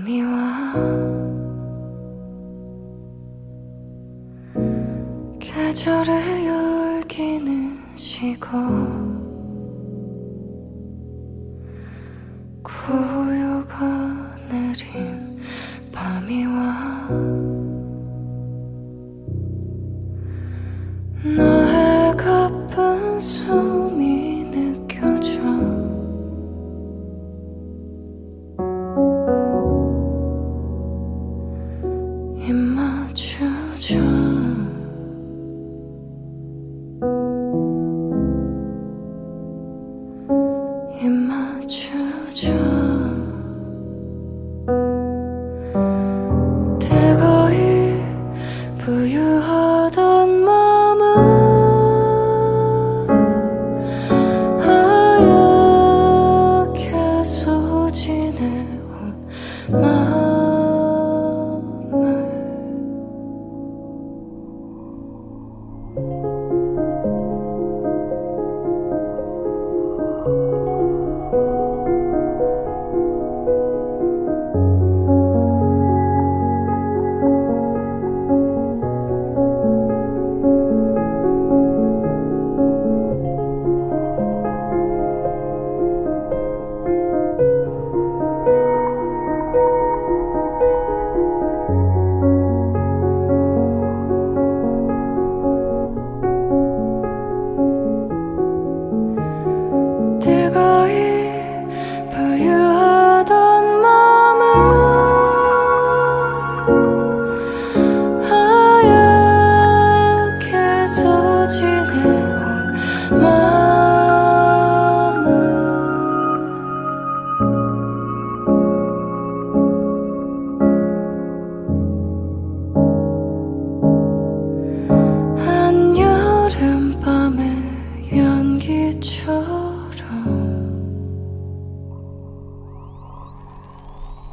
밤이 와. 계절의 열기는 쉬고 고요가 내린 밤이 와.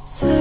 思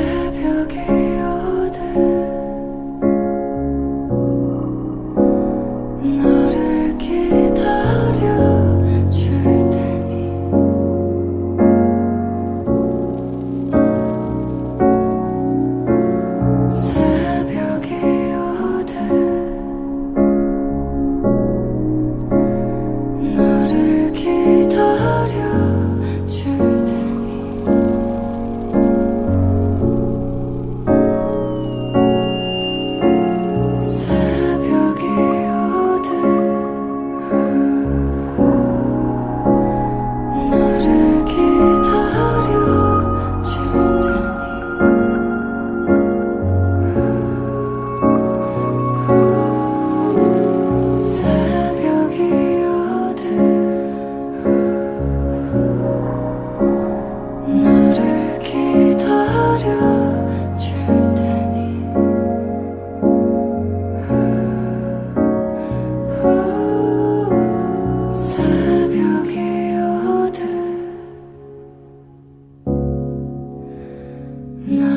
No.